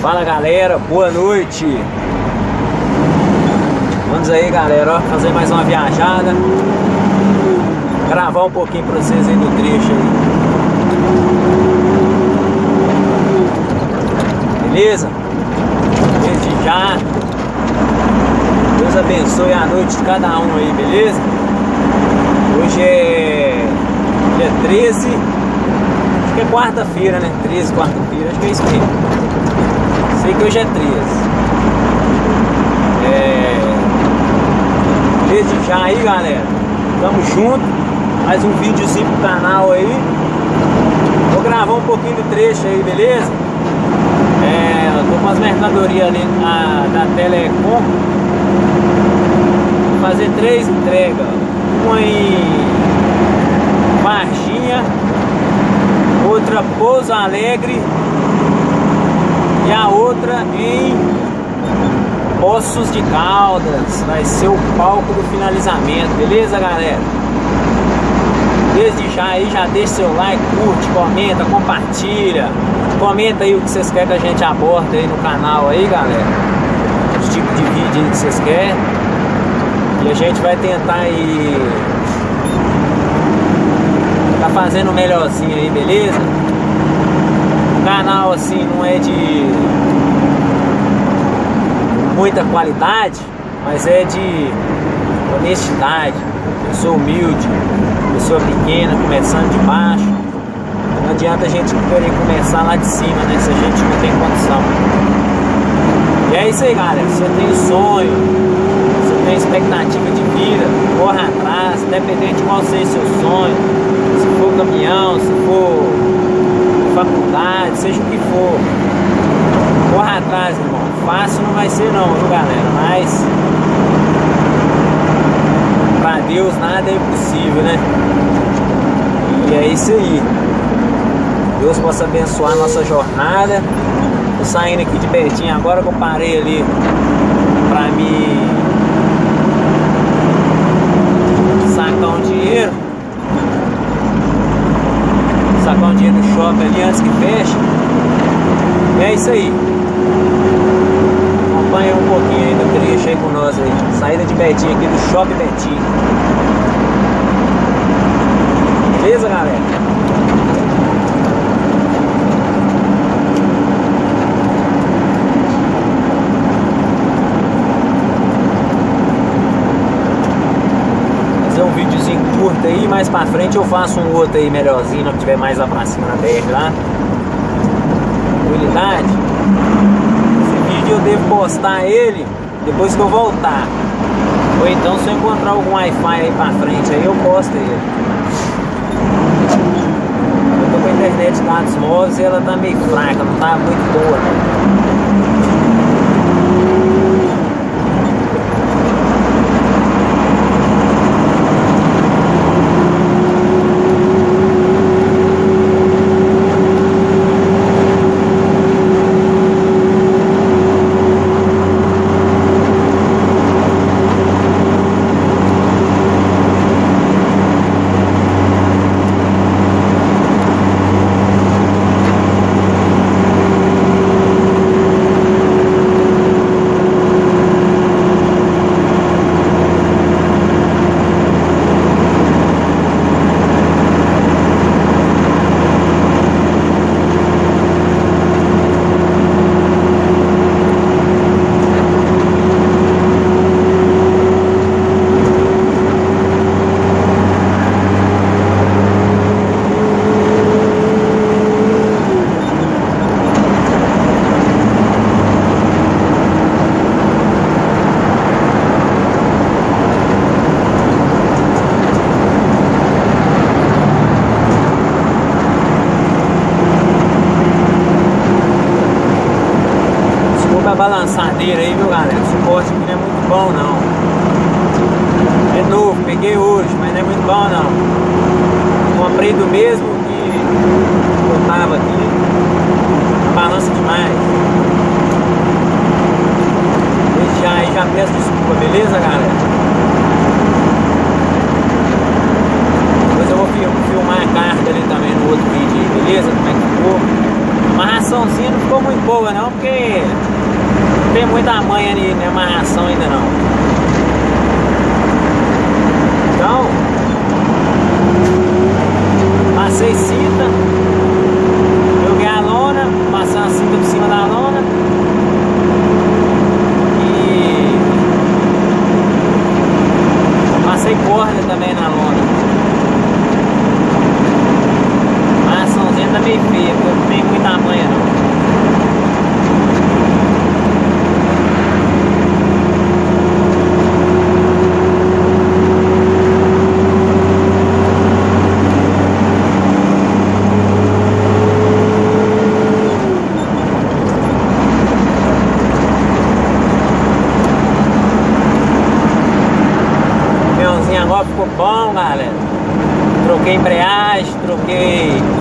Fala galera, boa noite. Vamos aí galera, ó, fazer mais uma viajada. Gravar um pouquinho pra vocês aí do trecho aí. Beleza? Desde já. Deus abençoe a noite de cada um aí, beleza? Hoje é dia 13. Acho que é quarta-feira, né? 13, quarta-feira, acho que é isso aí. Sei que hoje é 13. É. Desde já aí, galera. Tamo junto. Mais um videozinho pro canal aí. Vou gravar um pouquinho do trecho aí, beleza? É, eu tô com as mercadorias ali na, da Telecom. Vou fazer três entregas. Uma em Varginha, outra Pouso Alegre e a outra em Poços de Caldas. Vai ser o palco do finalizamento, beleza, galera? Desde já aí, já deixa seu like, curte, comenta, compartilha. Comenta aí o que vocês querem que a gente aborde aí no canal aí, galera. Os tipos de vídeo aí que vocês querem. E a gente vai tentar aí tá fazendo melhorzinho aí, beleza? O canal assim não é de muita qualidade, mas é de honestidade. Eu sou humilde, pessoa pequena, começando de baixo. Não adianta a gente querer começar lá de cima, né? Se a gente não tem condição. E é isso aí, galera. Você tem sonho, você tem expectativa de vida, corra atrás, independente de qual seja seu sonho. Se for caminhão, se for faculdade, seja o que for. Corra atrás, irmão. Fácil não vai ser não, viu galera? Mas pra Deus nada é impossível, né? E é isso aí. Deus possa abençoar a nossa jornada. Tô saindo aqui de pertinho agora que eu parei ali pra me sacar um dinheiro. Sacar um dinheiro no shopping ali antes que feche. E é isso aí. Acompanha um pouquinho aí do trecho aí com nós aí. Saída de Betinho aqui do Shopping Betinho. Beleza, galera? Fazer um videozinho curto aí, mais pra frente eu faço um outro aí melhorzinho, que tiver mais lá pra cima na BR lá. Tranquilidade. Esse vídeo eu devo postar ele depois que eu voltar. Ou então se eu encontrar algum Wi-Fi aí pra frente aí eu posto ele. Eu tô com a internet dados móveis e ela tá meio fraca, não tá muito boa. Desculpa balançadeira aí, viu galera? O suporte aqui não é muito bom não. É novo, peguei hoje, mas não é muito bom não. Comprei do mesmo que eu tava aqui. Balança demais. Desde já aí já peço desculpa, beleza galera? Depois eu vou filmar a carga ali também no outro vídeo aí, beleza? Como é que ficou? Amarração amarraçãozinha não ficou muito boa não, porque não tem muita manha ali na amarração ainda não. Então, passei cinta, joguei a lona, passei a cinta por cima da lona e passei corda também na lona. A açãozinha tá meio feia, porque não tem muita manha não. Agora ficou bom, galera. Troquei embreagem, troquei.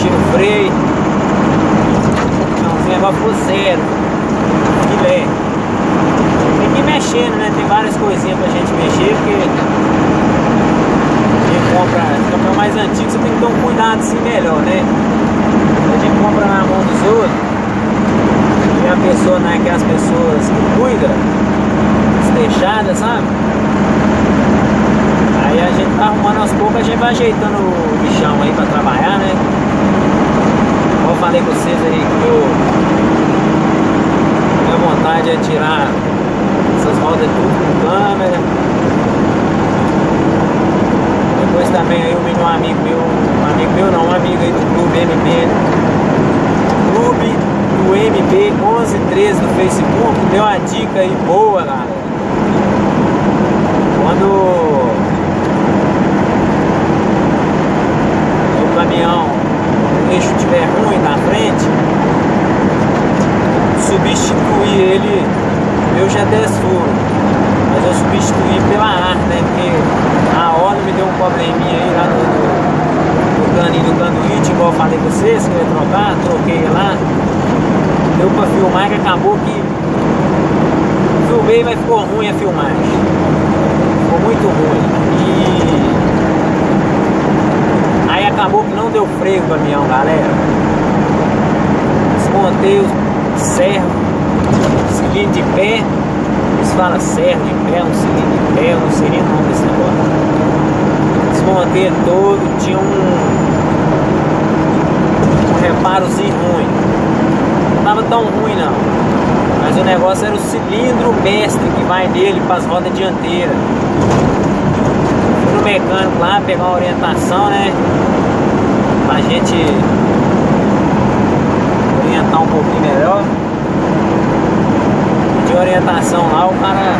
Mexi no freio. Caminhãozinho agora ficou zero. Filé. Tem que ir mexendo, né? Tem várias coisinhas pra gente mexer, porque compra caminhão mais antigo, você tem que ter um cuidado assim melhor, né? A gente compra na mão dos outros. E a pessoa, né? Que as pessoas que cuidam fechada, sabe? Aí a gente tá arrumando aos poucos, a gente vai ajeitando o bichão aí pra trabalhar, né? Como eu falei com vocês aí que eu, minha vontade é tirar essas rodas tudo com câmera. Depois também aí um amigo meu, um amigo meu não, um amigo aí do Clube MB, Clube do MB 1113 no Facebook, deu uma dica aí boa, galera. Quando o caminhão, eixo estiver ruim na frente, substituir ele, eu já 10 furo, mas eu substituí pela ar, né? Porque a hora me deu um probleminha aí lá no, no caninho do canduíte, igual eu falei com vocês, que eu ia trocar, troquei lá. Deu pra filmar que acabou que filmei, mas ficou ruim a filmagem ficou muito ruim. E acabou que não deu freio o caminhão, galera. Desmontei o servo, cilindro de pé. Eles falam servo de pé, um cilindro de pé, eu não sei nem desse negócio. Desmontei todo, tinha um, um reparozinho ruim. Não tava tão ruim não. Mas o negócio era o cilindro mestre que vai nele para as rodas dianteiras. Fui no mecânico lá pegar uma orientação, né? Pra gente orientar um pouquinho melhor. De orientação lá, o cara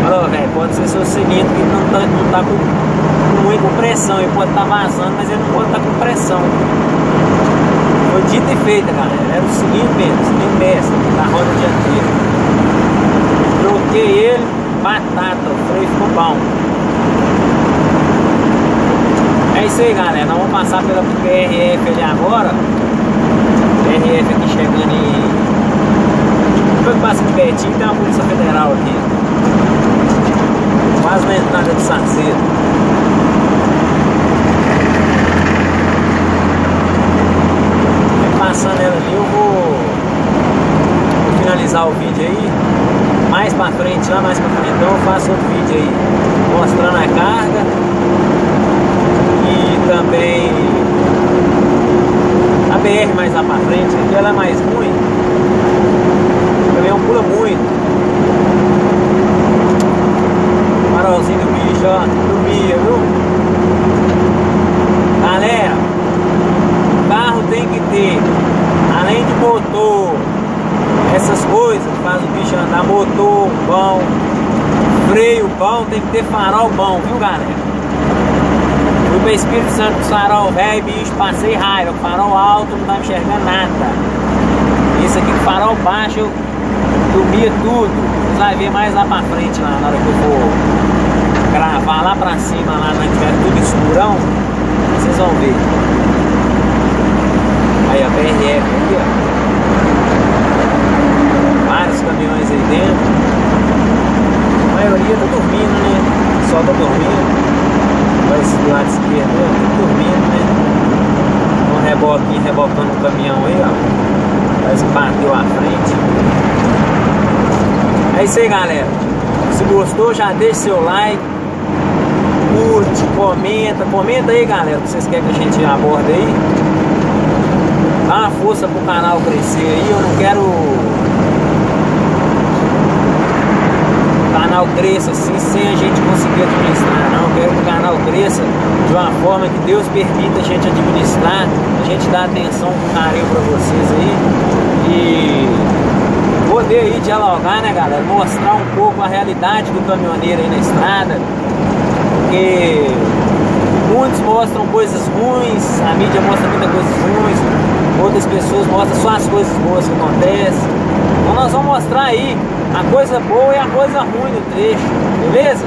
falou, velho, pode ser seu cilindro que não tá, não tá com, com pressão, ele pode estar tá vazando, mas ele não pode estar tá com pressão. Foi dito e feito, galera. Era o cilindro mesmo, o cilindro mestre, da roda dianteira. Troquei ele, batata, o freio ficou bom. É isso aí, galera. Nós vamos passar pela PRF ali agora. PRF aqui chegando em. Depois que passa de pertinho, tem uma Polícia Federal aqui. Quase na entrada de Sarcedo. passando ela ali, eu vou, vou finalizar o vídeo aí. Mais pra frente, lá mais pra frente, então eu faço outro vídeo aí mostrando a carga também a BR mais lá pra frente, aqui ela é mais ruim. O caminhão pula muito. Farolzinho do bicho, ó, do viu? Galera, carro tem que ter, além de motor, essas coisas faz o bicho andar, motor bom, freio bom, tem que ter farol bom, viu Espírito Santo com farol velho, bicho, passei raiva, farol alto, não tava enxergando nada. Isso aqui com farol baixo eu dormia tudo. Vocês vão ver mais lá pra frente lá na hora que eu for gravar lá pra cima, lá na tiver tudo escurão, vocês vão ver. Aí a BRF aqui, ó. Vários caminhões aí dentro. A maioria tá dormindo, né? Só tá dormindo. Esse do lado esquerdo, né? Tá dormindo, né? Um reboque aqui rebocando o caminhão aí, ó. Parece que bateu a frente. É isso aí, galera. Se gostou, já deixa seu like. Curte, comenta. Comenta aí, galera, o que vocês querem que a gente aborde aí. Dá uma força pro canal crescer aí. Eu não quero canal cresça assim sem a gente conseguir administrar, não. Eu quero que o canal cresça de uma forma que Deus permita a gente administrar, a gente dar atenção com carinho para vocês aí e poder aí dialogar, né galera? Mostrar um pouco a realidade do caminhoneiro aí na estrada, porque muitos mostram coisas ruins, a mídia mostra muitas coisas ruins, outras pessoas mostram só as coisas boas que acontecem. Então nós vamos mostrar aí a coisa boa e a coisa ruim do trecho, beleza?